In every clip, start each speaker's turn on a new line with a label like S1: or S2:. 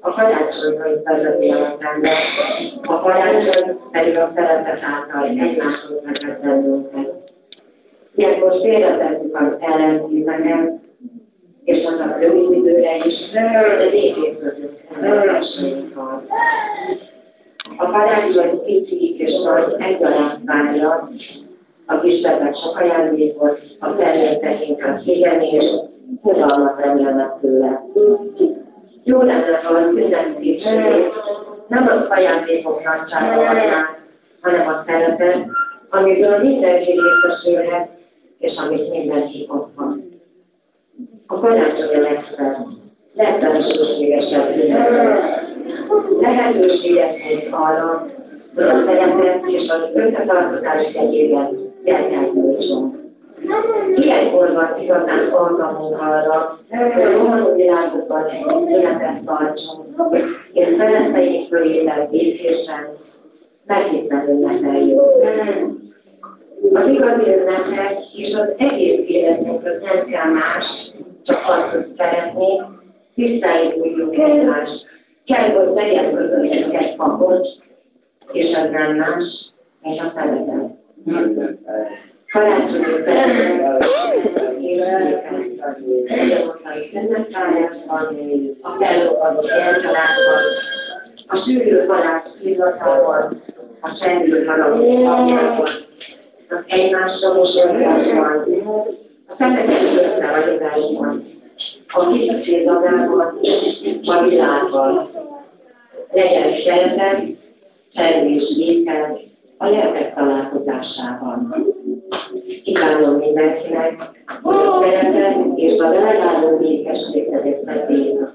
S1: a karácsonyra vezeti a rendbe, a karácsony pedig a szeretet által egymáshoz vezet bennünket. Ilyenkor félretettük az ellentéteket, és az a rövid időre is, de végén között van. A karácsony kicsi és nagy egyaránt várja, a kisebbek sok ajándékot, a felnőttek inkább szégyenés, fogalmat remélnek tőle. Jó lenne, ha a ünnepkészség nem az ajándékok nagysága hanem a szeretet, amiből mindenki részesülhet, és amit mindenki oszthat. A karácsony a legszebb, legfelsőségesebb lehetőséget nyújt arra, hogy a szeretet és az összetartozás egyében gyertyát. Ilyenkor van igazán alkalmunk arra, hogy a rohanó világokban életet tartsunk, és szereteink fölétel békésen, meghiszem ünnepeljük. Az igazi ünnepek és az egész életünkről nem kell más, csak azt, hogy szeretnék, tiszteljük egymást. Kell, hogy legyen közöttünk egy papocs, és az nem más, és a szeretet. Karácsonyi a fellogadott elcsaládban, a sűrű halás pillanatában, a csendű haragban, az egymásra mosolyogásban, a szemeket összevagyogásban, a kicsit magában, a világban. Legyen szeretet, csendű és békely, a lelkek találkozásában. Kívánom mindenkinek, hogy a szeretet és a legálló békességet megéljük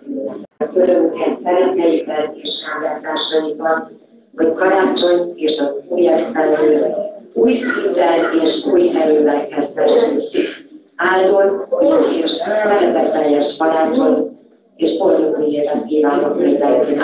S1: a körülményeket, szereteiket és hálászásaikat, hogy karácsony és az új esztelő új szívvel és új erővel kezdődünk. Áldott, és szeretetteljes karácsony, és boldog új évet kívánok mindenkinek.